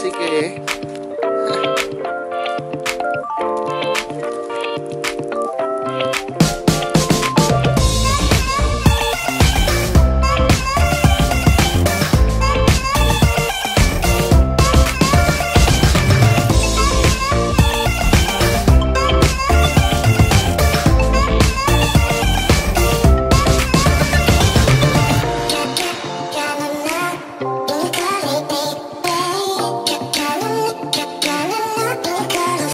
Así que